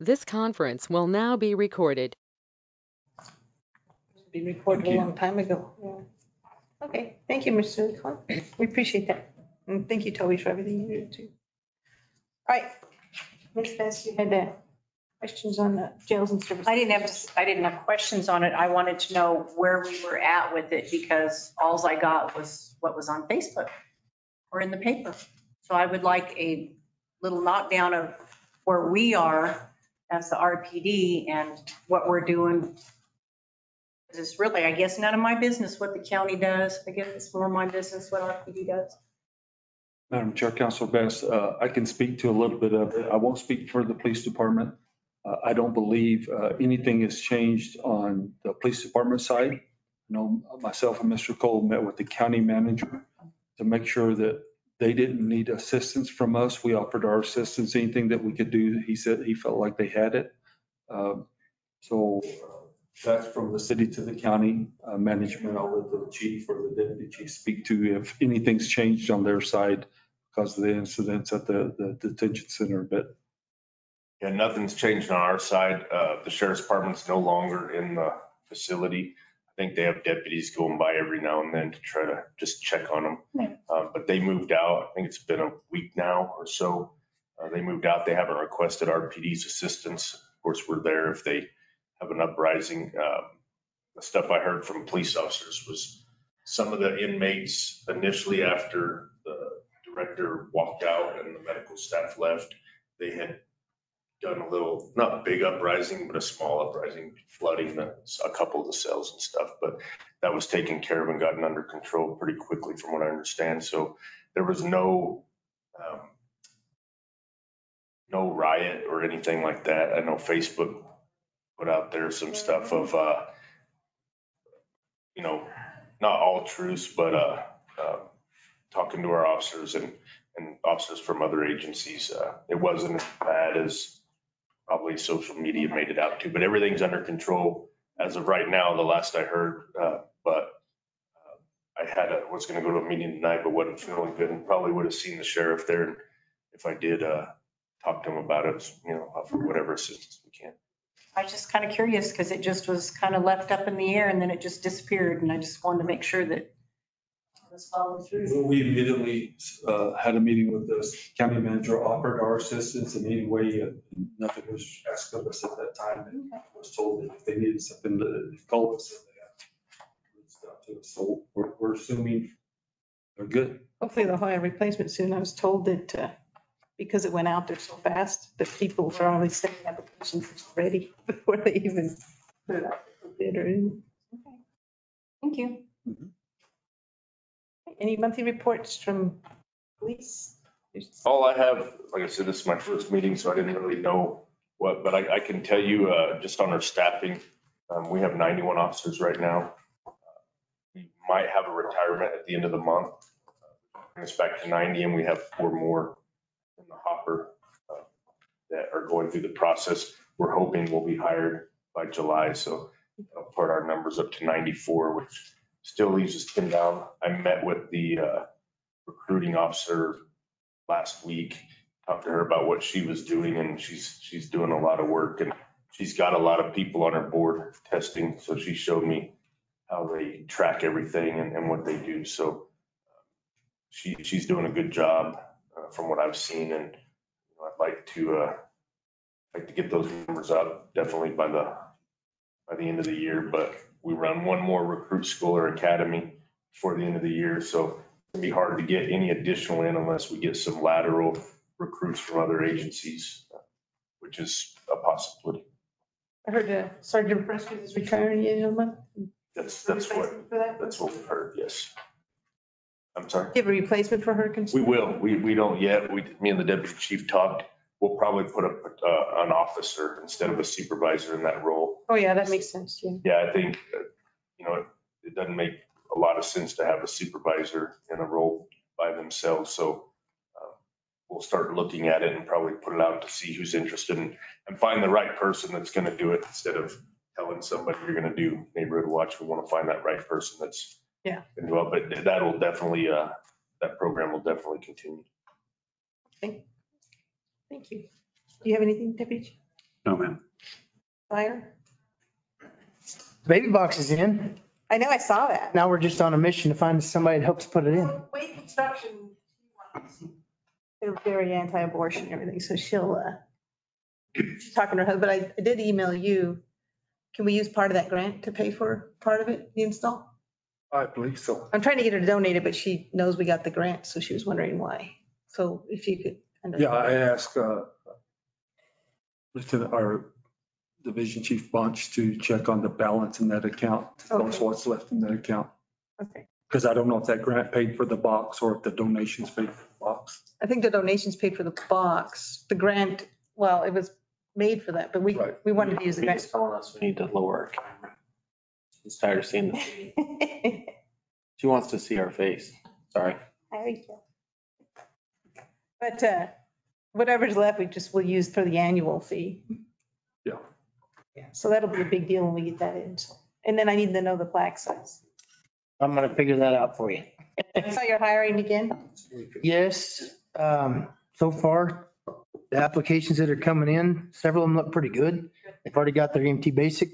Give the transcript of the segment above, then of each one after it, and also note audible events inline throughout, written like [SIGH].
This conference will now be recorded. Been recorded Thank a you. long time ago. Yeah. Okay, thank you, Mr. Khan. We appreciate that. And thank you, Toby, for everything you do too. All right. Ms. Best, you had uh, questions on the jails and services. I didn't have, I didn't have questions on it. I wanted to know where we were at with it because alls I got was what was on Facebook or in the paper. So I would like a little knockdown of where we are as the RPD and what we're doing. It's really, I guess, none of my business what the county does. I guess it's more my business what RPD does. Madam Chair, Council Best, uh, I can speak to a little bit of it. I won't speak for the police department. Uh, I don't believe uh, anything has changed on the police department side. You know, myself and Mr. Cole met with the county manager to make sure that they didn't need assistance from us. We offered our assistance, anything that we could do. He said he felt like they had it. Um, So uh, that's from the city to the county uh, management. I'll let the chief or the deputy chief speak to if anything's changed on their side because of the incidents at the, the detention center, but Yeah, nothing's changed on our side. Uh, the sheriff's department's no longer in the facility. I think they have deputies going by every now and then to try to just check on them. Yeah. But they moved out. I think it's been a week now or so. Uh, they moved out. They haven't requested RPD's assistance. Of course, we're there if they have an uprising. Um, the stuff I heard from police officers was some of the inmates initially after the director walked out and the medical staff left, they had done a little, not big uprising, but a small uprising, flooding the, a couple of the cells and stuff. But that was taken care of and gotten under control pretty quickly from what I understand. So there was no, um, no riot or anything like that. I know Facebook put out there some stuff of, uh, you know, not all truths, but, uh, uh, talking to our officers and, and officers from other agencies. Uh, it wasn't as bad as probably social media made it out to, but everything's under control as of right now, the last I heard. Uh, but uh, I had, a- was gonna go to a meeting tonight, but wasn't feeling good and probably would have seen the sheriff there. And if I did, uh, talk to him about it, you know, offer whatever assistance we can. I was just kind of curious because it just was kind of left up in the air and then it just disappeared. And I just wanted to make sure that was followed through. we immediately uh, had a meeting with the county manager, offered our assistance in any way. and Nothing was asked of us at that time. And I was told that if they needed something, to call us. and they had good stuff to us. So we're, we're assuming they're good. Hopefully they'll hire a replacement soon. I was told that uh, because it went out there so fast, that people were already sending applications ready [LAUGHS] before they even put it out for bid or anything. Thank you. Any monthly reports from police? All I have, like I said, this is my first meeting, so I didn't really know what, but I, I can tell you, uh, just on our staffing, um, we have ninety-one officers right now. We might have a retirement at the end of the month. Bring us back to ninety and we have four more in the hopper, uh, that are going through the process. We're hoping will be hired by July, so that'll put our numbers up to ninety-four, which still leaves us ten down. I met with the, uh, recruiting officer last week, talked to her about what she was doing and she's, she's doing a lot of work and she's got a lot of people on her board testing. So she showed me how they track everything and, and what they do. So um, she, she's doing a good job uh, from what I've seen and you know, I'd like to, uh, like to get those numbers up definitely by the, by the end of the year, but we run one more recruit school or academy before the end of the year. So it'd be hard to get any additional in unless we get some lateral recruits from other agencies, which is a possibility. I heard uh, Sergeant Prescott is retiring in a month. That's, that's what, Replacement For that? that's what we've heard, yes. I'm sorry. Give a replacement for her? We will. We, we don't yet. We, me and the deputy chief talked. We'll probably put a, uh, an officer instead of a supervisor in that role. Oh, yeah, that makes sense, yeah. Yeah, I think, uh, you know, it- it doesn't make a lot of sense to have a supervisor in a role by themselves. So uh, we'll start looking at it and probably put it out to see who's interested and, and find the right person that's going to do it instead of telling somebody you're going to do neighborhood watch. We want to find that right person that's. Yeah. And well, but that'll definitely, uh, that program will definitely continue. Thank you. Do you have anything, Deputy? Chief? No, ma'am. Fire? Baby box is in. I know, I saw that. Now we're just on a mission to find somebody that helps put it in. Wade Construction, they're very anti-abortion and everything, so she'll, uh, she's talking to her husband, I I did email you. Can we use part of that grant to pay for part of it, the install? I believe so. I'm trying to get her to donate it, but she knows we got the grant, so she was wondering why. So if you could. Kind of- Yeah, I asked, uh, Lieutenant, our Division Chief Bunch to check on the balance in that account, to tell us Okay. what's left in that account. Okay. Because I don't know if that grant paid for the box or if the donations paid for the box. I think the donations paid for the box, the grant, well, it was made for that, but we, Right. we wanted to use the He's grant. telling us we need to lower our camera. He's tired of seeing the, [LAUGHS] she wants to see our face. Sorry. There you go. But uh, whatever's left, we just will use for the annual fee. Yeah. Yeah, so that'll be a big deal when we get that in. And then I need to know the plaque size. I'm gonna figure that out for you. So you're hiring again. Yes, um, so far, the applications that are coming in, several of them look pretty good. They've already got their EMT basic.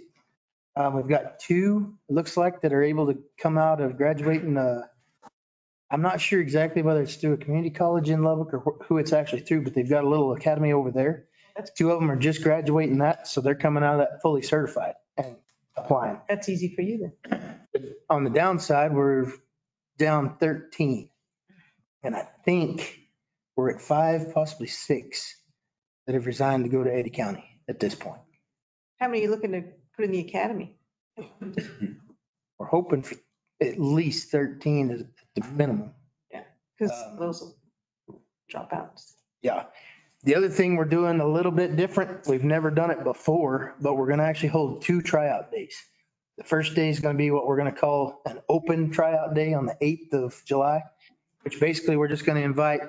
Um, we've got two, it looks like, that are able to come out of graduating, uh, I'm not sure exactly whether it's through a community college in Lubbock or wh- who it's actually through, but they've got a little academy over there. That's- Two of them are just graduating that, so they're coming out of that fully certified and applying. That's easy for you then. On the downside, we're down 13. And I think we're at five, possibly six that have resigned to go to Eddy County at this point. How many are you looking to put in the academy? We're hoping for at least 13 is the minimum. Yeah. Because Um, those will drop out. Yeah. The other thing we're doing a little bit different, we've never done it before, but we're going to actually hold two tryout days. The first day is going to be what we're going to call an open tryout day on the 8th of July, which basically we're just going to invite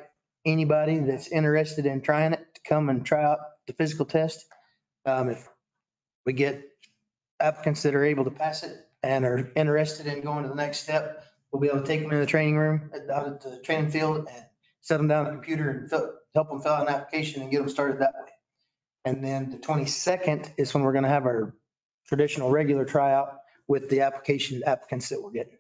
anybody that's interested in trying it to come and try out the physical test. Um, If we get applicants that are able to pass it and are interested in going to the next step, we'll be able to take them in the training room, uh, out at the training field and set them down at the computer and fill, help them fill out an application and get them started that way. And then the 22nd is when we're going to have our traditional regular tryout with the application applicants that we're getting.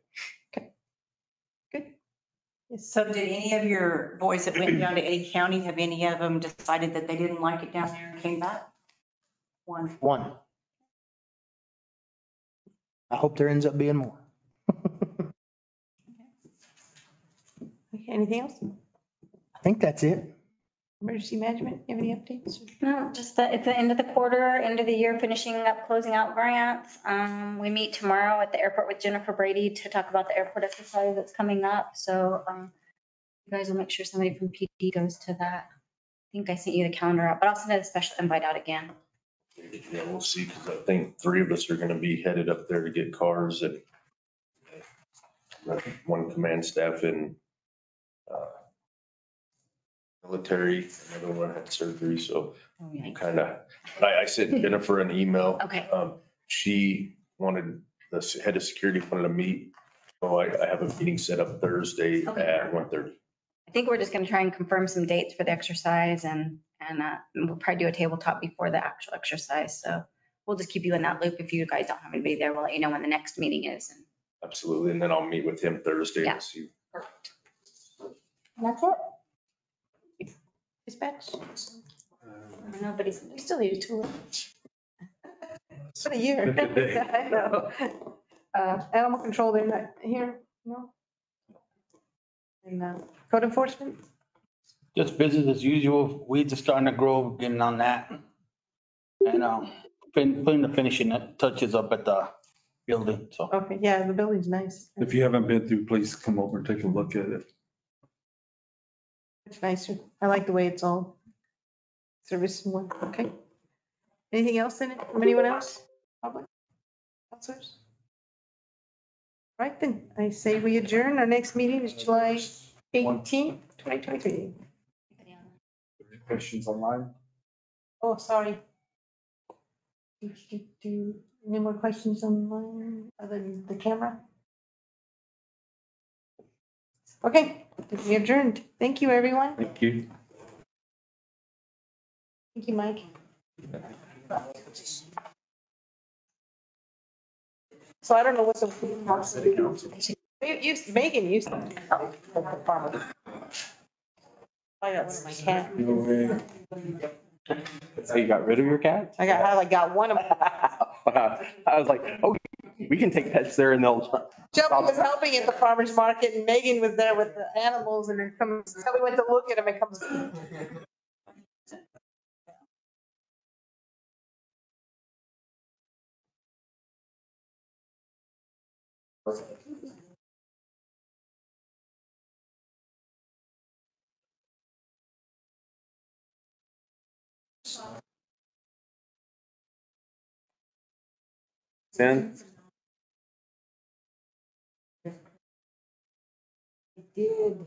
So did any of your boys that went down to Eddy County, have any of them decided that they didn't like it down there and came back? One. One. I hope there ends up being more. [LAUGHS] Okay, Anything else? I think that's it. Emergency management, you have any updates? No, just that it's the end of the quarter, end of the year, finishing up, closing out grants. Um, we meet tomorrow at the airport with Jennifer Brady to talk about the airport exercise that's coming up. So, um, you guys will make sure somebody from PD goes to that. I think I sent you the calendar out, but I'll send a special invite out again. Yeah, we'll see, because I think three of us are gonna be headed up there to get cars and uh, one command staff in uh, military, another one had surgery, so Oh, kind of, I, I sent Jennifer an email. Okay, Um, She wanted, the head of security wanted to meet, so I, I have a meeting set up Thursday Okay. at one thirty. I think we're just gonna try and confirm some dates for the exercise and, and, uh, we'll probably do a tabletop before the actual exercise. So we'll just keep you in that loop. If you guys don't have anybody there, we'll let you know when the next meeting is. and- Absolutely, and then I'll meet with him Thursday Yeah. and see. And that's it. Dispatch? Nobody's. We still need a tool. [LAUGHS] Been a year. Been a day. I know. Uh, Animal control, they're not here, no? And uh, code enforcement? Just business as usual. Weeds are starting to grow, getting on that. And, um, fin- putting the finishing touches up at the building, so. Okay, yeah, the building's nice. If you haven't been through, please come over and take a look at it. It's nicer. I like the way it's all service in one, okay? Anything else in it from anyone else? Public? Counselors? Right then, I say we adjourn. Our next meeting is July 18th, 2023. Questions online? Oh, sorry. Do, do, do, any more questions online other than the camera? Okay, we adjourned. Thank you, everyone. Thank you. Thank you, Mike. So I don't know what's the. You, you, Megan used to. help with the farmer. I got one of my cats. So you got rid of your cat? I got, I like got one of them. [LAUGHS] I was like, oh, we can take pets there and they'll. Shelby was helping at the farmer's market and Megan was there with the animals and then comes, Shelby went to look at him and comes. [LAUGHS] Sin? Did.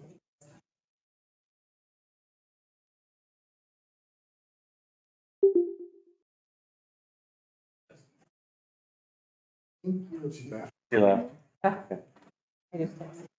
You left. I just-